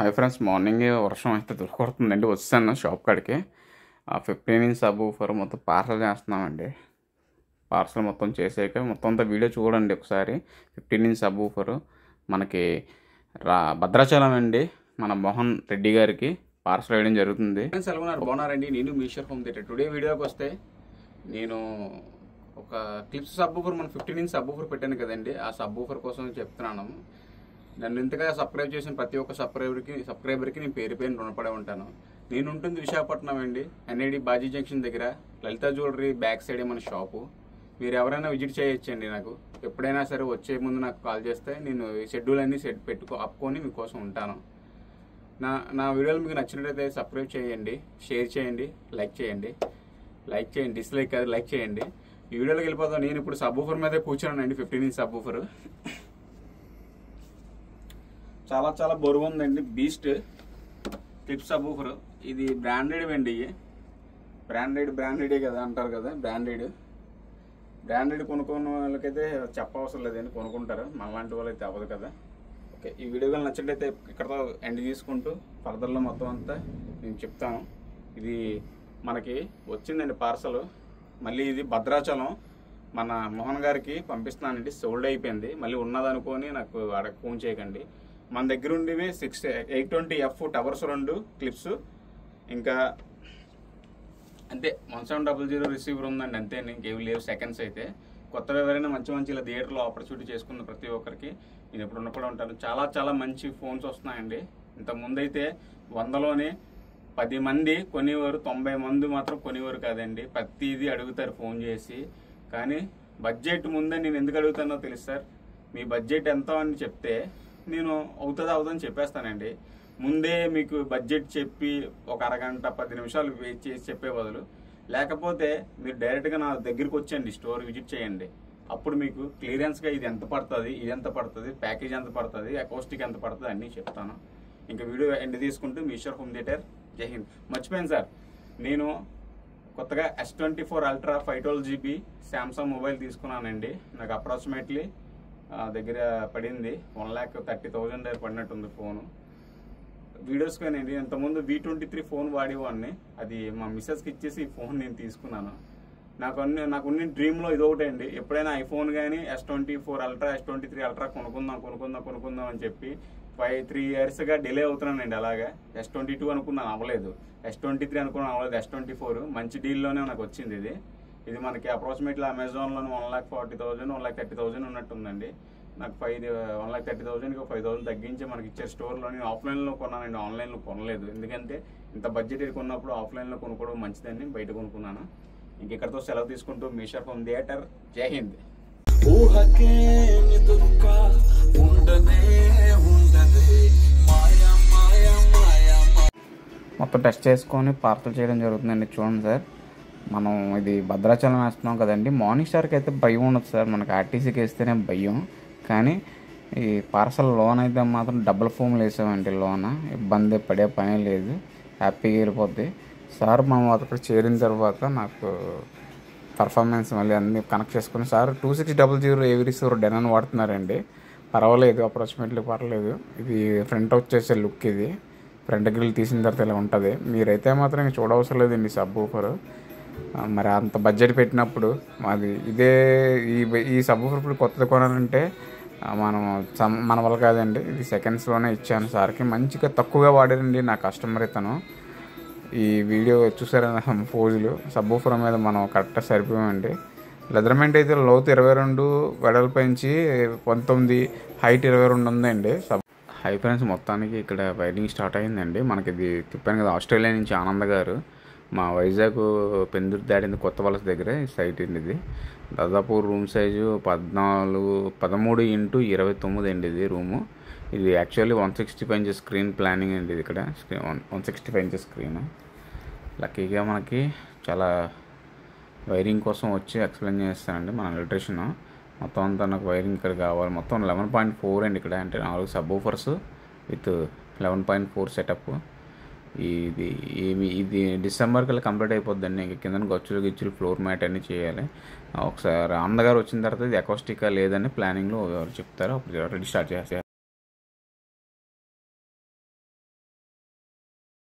Hi friends morning వర్షం అయితే దొరకొడుతుందండి వచ్చాను షాప్ కాడికి. ఫిఫ్టీన్ ఇంచ్ సబ్ ఫర్ మొత్తం పార్సల్ చేస్తున్నామండి. పార్సల్ మొత్తం చేసాక మొత్తం అంతా వీడియో చూడండి ఒకసారి. ఫిఫ్టీన్ ఇంచ్ సబ్ ఫర్ మనకి రా భద్రాచలం అండి. మన మోహన్ రెడ్డి గారికి పార్సల్ వేయడం జరుగుతుంది. ఫ్రెండ్స్ ఎలా ఉన్నారు. బాగున్నారండి నేను మీషర్ హోమ్ థియేటర్. టుడే వీడియోకి వస్తే నేను ఒక క్లిప్స్ సబ్ ఊఫర్ మన ఫిఫ్టీన్ ఇంచ్ సబ్ ఊఫర్ పెట్టాను కదండి. ఆ సబ్ ఊఫర్ కోసం చెప్తున్నాను. నన్ను ఇంతగా సబ్స్క్రైబ్ చేసిన ప్రతి ఒక్క సబ్స్క్రైబర్కి సబ్స్క్రైబర్కి నేను పేరు పేరు రుణపడే ఉంటాను. నేను ఉంటుంది విశాఖపట్నం అండి. ఎన్ఐడి బాజీ జంక్షన్ దగ్గర. లలిత జ్యువెలరీ బ్యాక్ సైడ్ మన షాపు? మీరు ఎవరైనా విజిట్ చేయొచ్చండి నాకు. ఎప్పుడైనా సరే వచ్చే ముందు నాకు కాల్ చేస్తే నేను షెడ్యూల్ అన్ని సెట్ పెట్టుకో అప్పుకొని మీకోసం ఉంటాను. నా నా వీడియోలు మీకు నచ్చినట్లయితే సబ్స్క్రైబ్ చేయండి షేర్ చేయండి లైక్ చేయండి. లైక్ చేయండి డిస్లైక్ కాదు లైక్ చేయండి. ఈ వీడియోలోకి వెళ్ళిపోతాం నేను ఇప్పుడు సబ్ ఊఫర్ మీద కూర్చున్నానండి ఫిఫ్టీన్ ఇంచ్ సబ్ ఊఫర్ చాలా చాలా బరువు ఉందండి. బీస్ట్. టిప్స్ అబూఫర్ ఇది బ్రాండెడ్ అండి బ్రాండెడ్ బ్రాండెడే కదా అంటారు కదా బ్రాండెడ్. బ్రాండెడ్ కొనుక్కున్న వాళ్ళకైతే చెప్పవసరం లేదండి కొనుక్కుంటారు. మనలాంటి వాళ్ళైతే అవ్వదు కదా. ఓకే ఈ వీడియో కానీ నచ్చినట్లయితే ఇక్కడతో ఎండ్ తీసుకుంటూ ఫర్దర్లో మొత్తం అంతా నేను చెప్తాను. ఇది మనకి వచ్చిందండి పార్సల్. మళ్ళీ ఇది భద్రాచలం. మన మోహన్ గారికి పంపిస్తున్నానండి. సోల్డ్ అయిపోయింది. మళ్ళీ ఉన్నదనుకొని నాకు అడగ ఫోన్ చేయకండి. మన దగ్గర ఉండేవి six eight twenty F towers రెండు క్లిప్స్ ఇంకా అంతే one seven double zero receiver ఉందండి అంతే ఇంకేవి లేవు సెకండ్స్ అయితే. కొత్తగా ఎవరైనా మంచి మంచి ఇలా థియేటర్లో ఆపర్చునిటీ చేసుకున్న ప్రతి ఒక్కరికి నేను ఎప్పుడు ఉన్నప్పుడు ఉంటాను. చాలా చాలా మంచి ఫోన్స్ వస్తున్నాయండి. ఇంత అయితే వందలోనే పది మంది కొనేవారు తొంభై మంది మాత్రం కొనేవారు కాదండి. ప్రతిదీ అడుగుతారు ఫోన్ చేసి. కానీ బడ్జెట్ ముందే నేను ఎందుకు అడుగుతానో తెలుసు సార్. మీ బడ్జెట్ ఎంత అని చెప్తే నేను అవుతుంది అవుతుందని చెప్పేస్తానండి. ముందే మీకు బడ్జెట్ చెప్పి ఒక అరగంట పది నిమిషాలు వెయిట్ చేసి చెప్పే బదులు. లేకపోతే మీరు డైరెక్ట్గా నా దగ్గరికి వచ్చేయండి స్టోర్ విజిట్ చేయండి. అప్పుడు మీకు క్లియరెన్స్గా ఇది ఎంత పడుతుంది ఇది ఎంత పడుతుంది ప్యాకేజ్ ఎంత పడుతుంది అకౌస్టిక్ ఎంత పడుతుంది అన్నీ చెప్తాను. ఇంకా వీడియో ఎండ్ తీసుకుంటూ మీషోర్ హోమ్ థియేటర్ జై హింద్. మర్చిపోయాను సార్. నేను కొత్తగా S twenty four ultra five twelve GB Samsung mobile తీసుకున్నానండి. నాకు అప్రాక్సిమేట్లీ దగ్గర పడింది. వన్ ల్యాక్ థర్టీ థౌజండ్ దగ్గర పడినట్టుంది ఫోను. వీడియోస్ కానీ ఇంతకుముందు వి ట్వంటీ త్రీ ఫోన్ వాడేవాడిని. అది మా మిస్సెస్కి ఇచ్చేసి ఈ ఫోన్ నేను తీసుకున్నాను. నాకు అన్ని నాకు ఉన్న డ్రీమ్లో ఇది ఒకటే అండి. ఎప్పుడైనా ఐఫోన్ కానీ S twenty four ultra S twenty three ultra కొనుక్కుందాం కొనుక్కుందాం కొనుక్కుందాం అని చెప్పి ఫైవ్ త్రీ ఇయర్స్గా డిలే అవుతున్నానండి అలాగా. ఎస్ ట్వంటీ టూ అనుకున్నాను అవ్వలేదు. ఎస్ ట్వంటీ త్రీ అనుకున్నాను అవ్వలేదు. ఎస్ ట్వంటీ ఫోర్ మంచి డీల్లోనే నాకు వచ్చింది ఇది. ఇది మనకి approximately అమెజాన్లోనే one lakh forty thousand one lakh thirty thousand ఉన్నట్టుందండి. నాకు ఫైవ్ వన్ ల్యాక్ థర్టీ థౌసండ్కి ఫైవ్ థౌసండ్ తగ్గించి మనకి ఇచ్చే స్టోర్లో నేను ఆఫ్లైన్లో కొన్నానండి. ఆన్లైన్లో కొనలేదు. ఎందుకంటే ఇంత బడ్జెట్ కొన్నప్పుడు ఆఫ్లైన్లో కొనుక్కోవడం మంచిదని బయట కొనుక్కున్నాను. ఇంక ఇక్కడతో సెలవు తీసుకుంటూ మీషర్ హోమ్ థియేటర్. జై హింద్. మొత్తం టెస్ట్ చేసుకొని పార్సల్ చేయడం జరుగుతుందండి. చూడండి సార్. మనం ఇది భద్రాచలం వేస్తున్నాం కదండి. మార్నింగ్ స్టార్కి అయితే భయం ఉండదు సార్. మనకి ఆర్టీసీకి వేస్తేనే భయం. కానీ ఈ పార్సల్ లోన్ అయితే మాత్రం డబుల్ ఫోమ్లు వేసామండి లోన ఇబ్బంది పడే పని లేదు. హ్యాపీగా వెళ్ళిపోద్ది. సార్ మనం అక్కడ చేరిన తర్వాత నాకు పర్ఫార్మెన్స్ మళ్ళీ అన్ని కనెక్ట్ చేసుకుని sir two six double zero AV receiver Denon వాడుతున్నారండి. పర్వాలేదు అప్రాక్సిమేట్లీ పర్వాలేదు. ఇది ఫ్రంట్ వచ్చేసే లుక్ ఇది. ఫ్రంట్ గ్రిల్ తీసిన తర్వాత ఇలా ఉంటుంది. మీరైతే మాత్రం ఇంక చూడవసరం లేదండి సబ్ ఊఫరు మరి అంత బడ్జెట్ పెట్టినప్పుడు మాది ఇదే ఈ ఈ సబ్ ఇప్పుడు కొత్తది కొనాలంటే మనం మన వల్ల కాదండి. ఇది సెకండ్స్లోనే ఇచ్చాను సార్కి. మంచిగా తక్కువగా వాడారండి నా కస్టమర్ ఇతను. ఈ వీడియో చూసారా పోజులు? సబ్బూఫర్ మీద మనం కరెక్ట్గా సరిపోయామండి. లెదర్మెంట్ అయితే లోతు ఇరవై రెండు వెడల్పు పెంచి పంతొమ్మిది హైట్ ఇరవై రెండు ఉందండి. సబ్ హై ఫ్రెండ్స్ మొత్తానికి ఇక్కడ వైరింగ్ స్టార్ట్ అయిందండి. మనకి ఇది తిప్పాను కదా ఆస్ట్రేలియా నుంచి ఆనంద్ గారు. మా వైజాగ్ పెందురు దాడింది కొత్త వలస దగ్గర సైట్ అండి ఇది. దాదాపు రూమ్ సైజు పద్నాలుగు పదమూడు ఇంటూ ఇరవై తొమ్మిది అండి ఇది రూము. ఇది actually one sixty five inches screen planning అండి ఇది ఇక్కడ. Screen one one sixty five inches screen. లక్కీగా మనకి చాలా వైరింగ్ కోసం వచ్చి ఎక్స్ప్లెయిన్ చేస్తానండి మన ఎలక్ట్రిషన్ మొత్తం అంతా నాకు వైరింగ్ ఇక్కడ కావాలి. మొత్తం లెవెన్ పాయింట్ ఫోర్ అండి ఇక్కడ. అంటే నాలుగు sub woofers with eleven point four setup. ఇది ఏమి ఇది డిసెంబర్ కల్లా కంప్లీట్ అయిపోద్దండి. ఇంక కింద గచ్చులు గిచ్చులు ఫ్లోర్ మ్యాట్ అన్నీ చేయాలి. ఒకసారి అన్నగారు వచ్చిన తర్వాత ఇది అకౌస్టికా లేదని ప్లానింగ్లో ఎవరు చెప్తారో అప్పుడు రెడీ స్టార్ట్ చేస్తారు